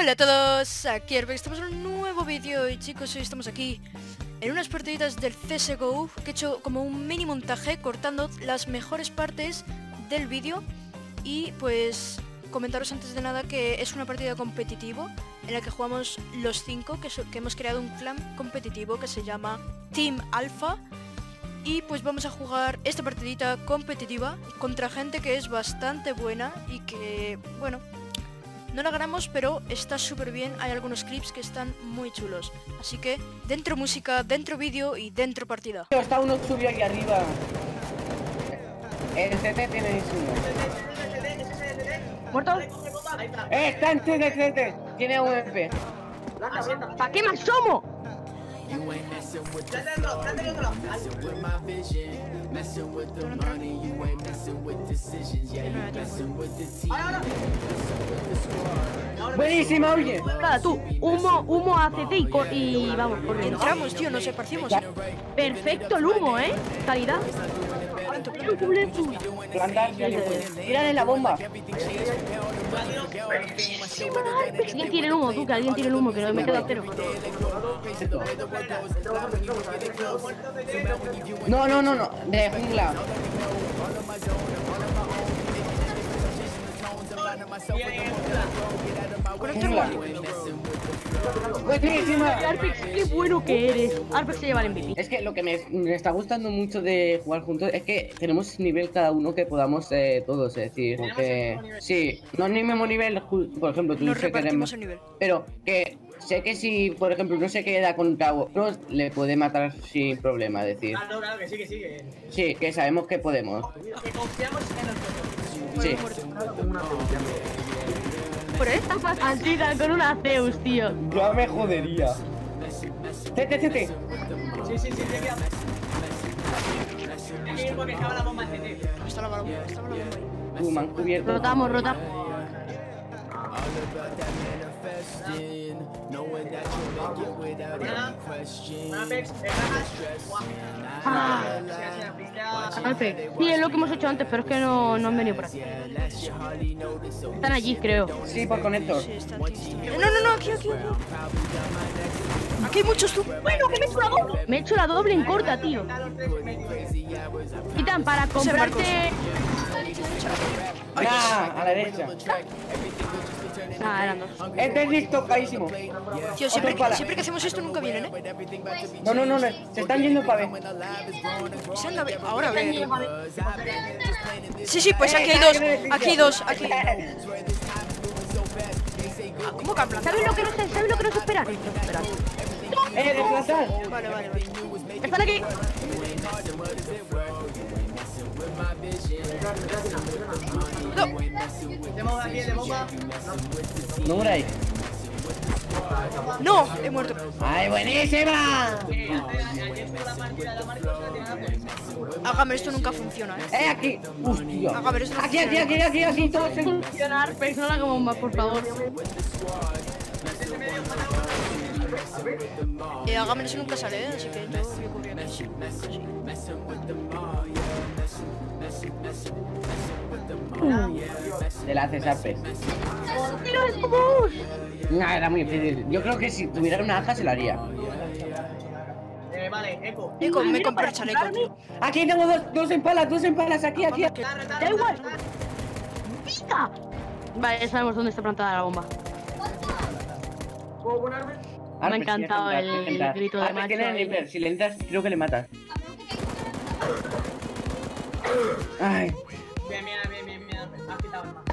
Hola a todos, aquí Herbex, estamos en un nuevo vídeo y chicos, hoy estamos aquí en unas partiditas del CSGO que he hecho como un mini montaje cortando las mejores partes del vídeo y pues comentaros antes de nada que es una partida competitivo en la que jugamos los cinco, que, que hemos creado un clan competitivo que se llama Team Alpha y pues vamos a jugar esta partidita competitiva contra gente que es bastante buena y que, bueno, no la ganamos, pero está súper bien. Hay algunos clips que están muy chulos. Así que dentro música, dentro vídeo y dentro partida. Está uno subió aquí arriba. El CT tiene uno. ¿Muerto? Eh, está en CT, CT. Tiene un MP. ¿Para qué más somos? You ain't messing with the flow, you ain't messing with my vision. Messing with the money, you ain't messing with decisions. Yeah, you messing with the team, messing with the squad. Buenísima, oye. Nada, tú, humo, humo ACT y, y vamos, corriendo. Entramos, tío, nos esparcimos. Perfecto el humo, ¿eh? Calidad. Alguien puede. Tírale la bomba. ¿Quién tiene el humo? Tú, que alguien tiene el humo, que no me quedo cero. No, no, no, no. De jungla. Jungla. Arpex, qué bueno que eres. Arpex se lleva el MVP. Es que lo que me, me está gustando mucho de jugar juntos es que tenemos nivel cada uno que podamos eh, todos, es decir, que sí, no es ni mismo nivel, por ejemplo, tú Nos sé que eres el nivel. pero que sé que si, por ejemplo, no se queda contra otros, le puede matar sin problema, es decir, Claro, claro, que sí, que sí, que, sí, que sabemos que podemos, que confiamos en nosotros. sí. ¿Por ahí? Estás partida con una Zeus, tío. Ya me jodería. CT, CT. Sí, sí, sí, sí, que Hay que ir porque estaba la bomba en CT. Está la bomba, está la bomba. Uh, me han cubierto. Rotamos, rotamos. Manifesting, knowing that you make it without any question. Apex, Guau. Ah, Sí, es lo que hemos hecho antes, pero es que no, no han venido por aquí. Están allí, creo. Sí, por conector. Sí. No, no, no, aquí, aquí, aquí. Aquí hay muchos tú. Bueno, que me he hecho la doble. Me he hecho la doble en corta, tío. Quitan para comprarte. Ah, a la derecha. Ah, eran dos. Este es listo, caísimo. Tío, siempre que, siempre que hacemos esto nunca vienen, ¿eh? No, no, no, no, se están yendo para ver. Se anda a ver- Ahora a ver. Sí, sí, pues aquí hay dos. Aquí hay dos. Aquí Ah, ¿Cómo que hablan? ¿Sabes lo que no sé? ¿Sabes lo que no sé esperar? Esperad. Eh, desplazar. Vale, vale, vale. Están aquí. No. No ahí. No, he muerto. ¡Ay, buenísima! Hágame, esto nunca funciona, ¿eh? ¡Eh, aquí! ¡Hostia! Ver, esto no Aquí, aquí, aquí, aquí, aquí, todos en... Funcionar, persona la bomba, por favor. Eh, hágame, eso nunca sale, ¿eh? Así que yo voy cubriendo. De la Cesarpes. ¡Tiro de bus! No, era muy difícil. Yo creo que si tuviera una aja se lo haría. Eh, vale, eco. Eco, me compré el chaleco, tío. Aquí tengo dos, dos empalas, dos empalas, aquí, aquí. Vamos, que- Da igual. ¡Pica! Vale, ya sabemos dónde está plantada la bomba. Me ha encantado el- el grito de macho tiene ahí. sniper, Si le entras, creo que le matas. Ay, Bien, bien, bien, bien, bien. Me has quitado el más.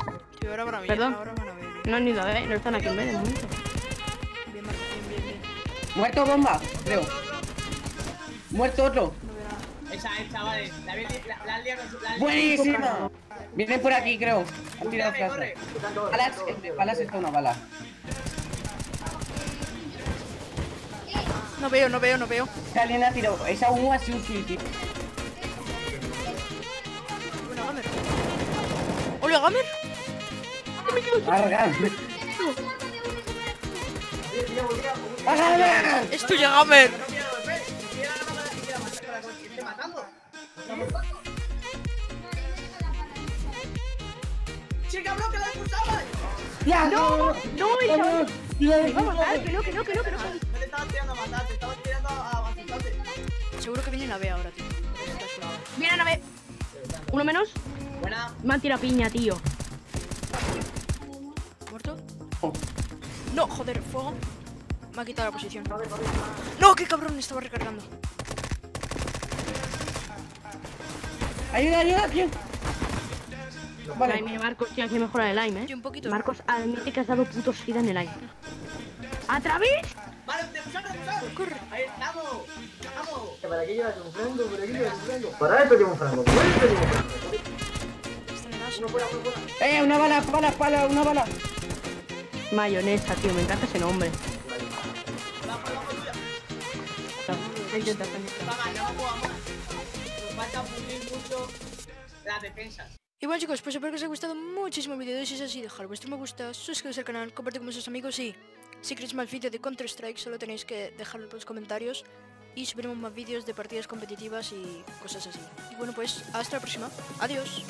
Tío, ahora van a ver. Perdón. Ahora van a ver. No han ido a ver, no están aquí en medio momento. Bien, Marco, bien, bien, bien. muerto bomba, creo. Muerto otro. Esa, esa, vale. La la- la liado la. Buenísima. Vienen por aquí, creo. Han tirado Corre, flash. corre. Balas, entre balas está una bala. No veo, no veo, no veo. Alguien ha tirado. Esa humo ha sido un suicidio. Bueno, Gamer. Hola, Gamer. Larga. ¡Agárrame! Es tuya, Gamer. La. Sí, cabrón, que la expulsaba. ¡Ya! ¡No! ¡No! matar, que no, que no, que no, que no. No te estaban tirando a matar, te estaban tirando a asustarte. Seguro que viene la B ahora, tío. Viene a ver. Uno menos. Buena. Me han tirado piña, tío. No, joder, fuego. Me ha quitado la posición. No, qué cabrón, estaba recargando. ¡Ayuda, ayuda! ¿Quién? Ay, Vale. mira, Marcos, tío, hay que mejorar el aim, Yo eh. un poquito. Marcos, admite que has dado putos sida en el aim. ¿A través? Vale, te pusieron. Corre. Ahí, vamos. Vamos. ¿Para qué llevas un franco? ¿Para qué llevas un franco? Para esto llevo un franco. Para esto llevo un uno fuera. ¡Eh, una bala, bala, bala, una bala! Mayonesa, tío, me encanta ese nombre. Y bueno chicos, pues espero que os haya gustado muchísimo el vídeo de hoy. Si es así, dejar vuestro me gusta, suscribiros al canal, compartir con vuestros amigos y si queréis más vídeos de Counter Strike solo tenéis que dejarlo en los comentarios y subiremos más vídeos de partidas competitivas y cosas así. Y bueno pues, hasta la próxima. Adiós.